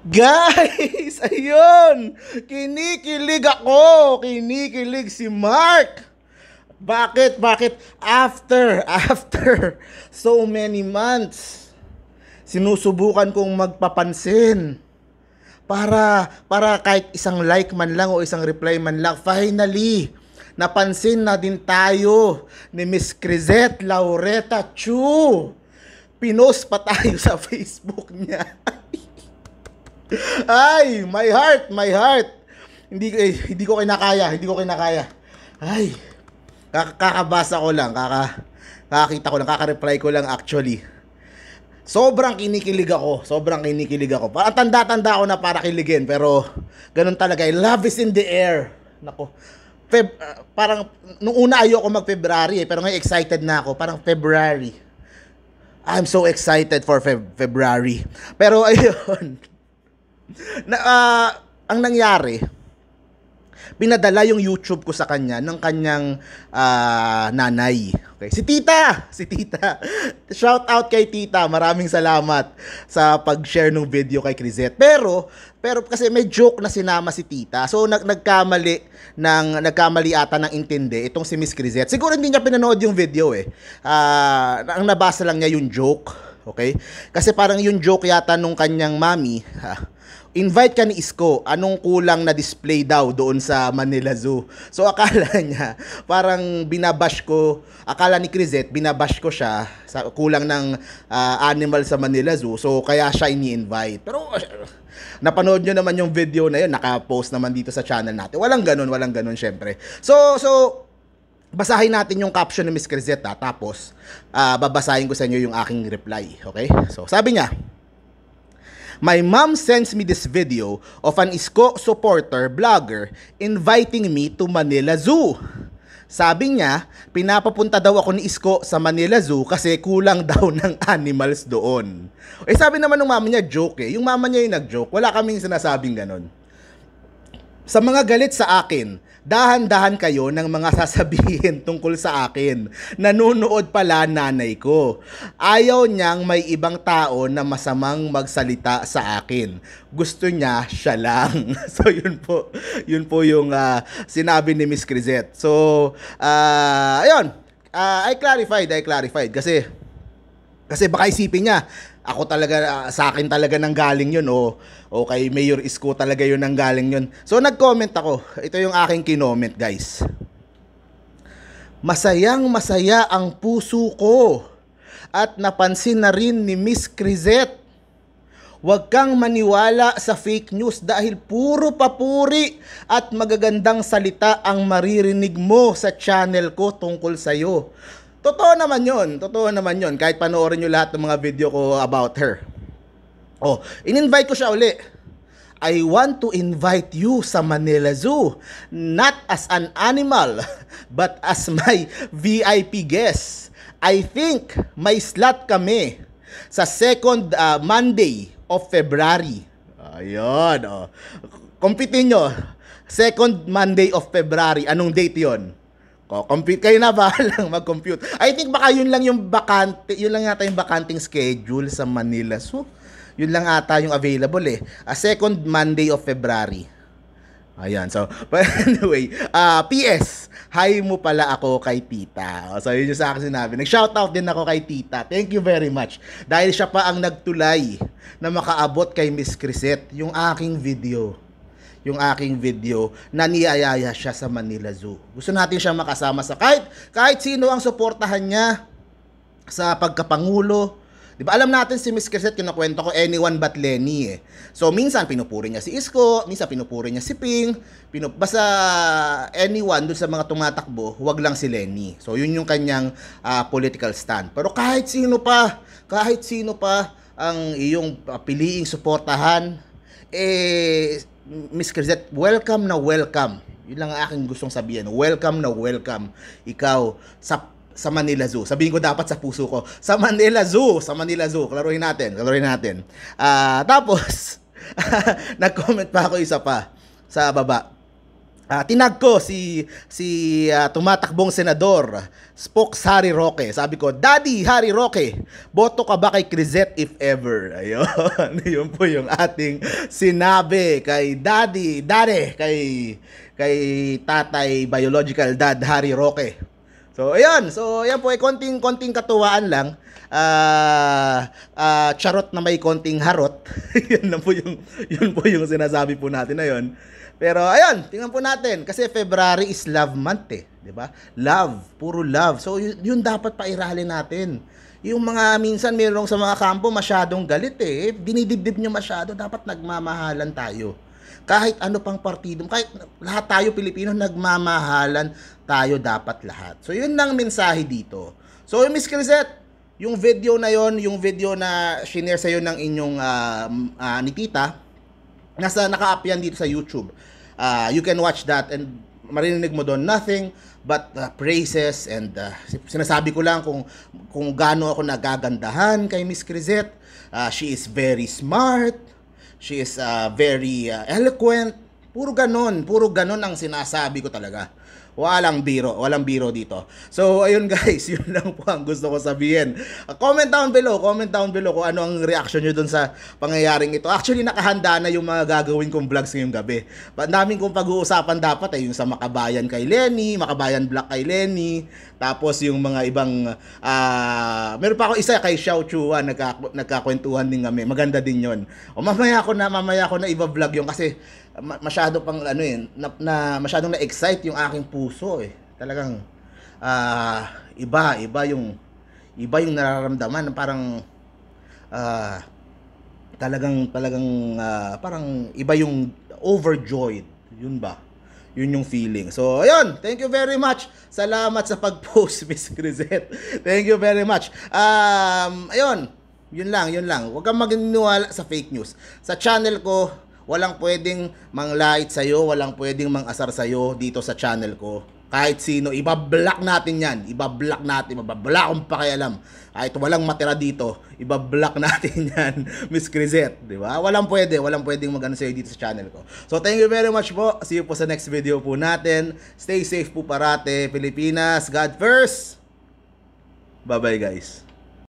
Guys, ayun! Kinikilig ako! Kinikilig si Mark! Bakit? Bakit? After, after so many months, sinusubukan kong magpapansin para para kahit isang like man lang o isang reply man lang finally napansin na din tayo ni Miss Crisette Laureta Chu pinost pa tayo sa Facebook niya ay my heart my heart hindi eh, hindi ko kinakaya hindi ko kinakaya ay kak- kakabasa ko lang kaka kakakita ko lang kaka-reply ko lang actually Sobrang kinikilig ako. Sobrang kinikilig ako. Parang tanda-tanda ako na para kiligin. Pero, ganun talaga. Love is in the air. Nako. Feb, ah, parang, nung una ayoko mag-February eh. Pero ngayon excited na ako. Parang February. I'm so excited for Feb- February. Pero, ayun. Na, ah, ang nangyari, pinadala yung YouTube ko sa kanya ng kanyang ah, nanay. Okay. Si Tita! Si Tita. Shout out kay Tita. Maraming salamat sa pag-share ng video kay Crisette. Pero, pero kasi may joke na sinama si Tita. So, nag nagkamali ng, nagkamali ata ng intindi itong si Miss Crisette. Siguro hindi niya pinanood yung video eh. Ah, ang nabasa lang niya yung joke. Okay? Kasi parang yung joke yata nung kanyang mami, ha, invite ka ni Isko, anong kulang na display daw doon sa Manila Zoo. So akala niya, parang binabash ko, akala ni Crisette, binabash ko siya sa kulang ng ah, animal sa Manila Zoo. So kaya siya ini-invite. Pero napanood nyo naman yung video na yun, naka-post naman dito sa channel natin. Walang ganun, walang ganun syempre. So, so, basahin natin yung caption ni Miss Crisette tapos ah, babasahin ko sa inyo yung aking reply, okay? So, sabi niya, My mom sends me this video of an Isko supporter vlogger inviting me to Manila Zoo. Sabi niya, pinapapunta daw ako ni Isko sa Manila Zoo kasi kulang daw ng animals doon. Eh sabi naman ng mama niya, joke eh. Yung mama niya yung nag-joke. Wala kaming sinasabing ganun. Sa mga galit sa akin, dahan-dahan kayo ng mga sasabihin tungkol sa akin. Nanonood pala nanay ko. Ayaw niyang may ibang tao na masamang magsalita sa akin. Gusto niya siya lang. so yun po, yun po yung ah, sinabi ni Miss Crisette. So, ah, ayun. Ah, I clarified, I clarified kasi kasi baka isipin niya, ako talaga, ah, sa akin talaga nang galing yun o, o kay Mayor Isko talaga yun nang galing yun. So nag-comment ako. Ito yung aking kinoment guys. Masayang masaya ang puso ko at napansin na rin ni Miss Crisette. Huwag kang maniwala sa fake news dahil puro papuri at magagandang salita ang maririnig mo sa channel ko tungkol sa'yo. Totoo naman yon, totoo naman yon. Kahit panoorin nyo lahat ng mga video ko about her. Oh, in-invite ko siya uli. I want to invite you sa Manila Zoo, not as an animal, but as my VIP guest. I think may slot kami sa second uh, Monday of February. Ayun, oh. Compute nyo. Second Monday of February. Anong date yon? O, compute kayo na ba lang mag-compute. I think baka yun lang yung bakante, yun lang yata yung bakanting schedule sa Manila. So, yun lang ata yung available eh. A second Monday of February. Ayan, so, but anyway, uh, PS, hi mo pala ako kay tita. O, So, yun yung sa akin sinabi. Nag-shoutout din ako kay tita. Thank you very much. Dahil siya pa ang nagtulay na makaabot kay Miss Crisette yung aking video yung aking video na niyayaya siya sa Manila Zoo. Gusto natin siya makasama sa kahit kahit sino ang suportahan niya sa pagkapangulo. 'Di ba? Alam natin si Miss Crisette kinukwento ko anyone but Lenny eh. So minsan pinupuri niya si Isko, minsan pinupuri niya si Ping, pinup basta anyone dun sa mga tumatakbo, wag lang si Lenny. So yun yung kanyang ah, political stand. Pero kahit sino pa, kahit sino pa ang iyong ah, piliing suportahan, eh Miss Crisette, welcome na welcome. Yun lang ang aking gustong sabihin. Welcome na welcome. Ikaw sa sa Manila Zoo. Sabihin ko dapat sa puso ko. Sa Manila Zoo. Sa Manila Zoo. Klaruhin natin. Klaruhin natin. Ah, tapos, nag-comment pa ako isa pa sa baba. Ah, tinag ko si si ah, tumatakbong senador, Spokes Harry Roque. Sabi ko, Daddy Harry Roque, boto ka ba kay Crisette if ever? Ayun, yun po yung ating sinabi kay Daddy, Daddy, kay kay Tatay Biological Dad Harry Roque. So, ayan. So, ayan po ay konting konting katuwaan lang. Ah, ah, charot na may konting harot. yun lang po yung yun po yung sinasabi po natin na yun. Pero ayun, tingnan po natin kasi February is love month eh, 'di ba? Love, puro love. So yun, yun dapat pairalin natin. Yung mga minsan mayroong sa mga kampo masyadong galit eh. Dinidibdib nyo masyado, dapat nagmamahalan tayo. Kahit ano pang partido, kahit lahat tayo Pilipino nagmamahalan tayo dapat lahat. So yun lang mensahe dito. So Miss Crisette, yung video na yon, yung video na shinare sa ng inyong ah, ah, ni Tita, nasa naka-up yan dito sa YouTube. Uh, you can watch that and marinig mo doon nothing but uh, praises and uh, sinasabi ko lang kung kung gaano ako nagagandahan kay Miss Crisette. Uh, she is very smart. She is uh, very uh, eloquent. Puro ganon, puro ganon ang sinasabi ko talaga. Walang biro, walang biro dito. So, ayun guys, yun lang po ang gusto ko sabihin. Uh, comment down below, comment down below kung ano ang reaction nyo dun sa pangyayaring ito. Actually, nakahanda na yung mga gagawin kong vlogs ngayong gabi. Daming kong pag-uusapan dapat ay yung sa Makabayan kay Lenny, Makabayan Black kay Lenny, tapos yung mga ibang, ah meron pa ako isa kay Xiao Chua, nagka, nagkakwentuhan din kami. Maganda din yon. O mamaya ko na, mamaya ko na iba-vlog yung kasi ma- masyado pang ano eh, na, na masyadong na-excite yung aking puso eh. Talagang ah iba, iba yung iba yung nararamdaman parang ah talagang talagang ah, parang iba yung overjoyed. Yun ba? Yun yung feeling. So, ayun. Thank you very much. Salamat sa pag-post, Miss Crisette. Thank you very much. Um, ayun. Yun lang, yun lang. Huwag kang maginiwala sa fake news. Sa channel ko, walang pwedeng manglait sa'yo, walang pwedeng mang-asar sa'yo dito sa channel ko. Kahit sino, ibablock natin yan. Ibablock natin. Ibablock akong pakialam. Kahit walang matira dito, ibablock natin yan, Miss Crisette. Di ba? Walang pwede. Walang pwedeng mag sa'yo dito sa channel ko. So, thank you very much po. See you po sa next video po natin. Stay safe po parate. Pilipinas, God first. Bye-bye guys.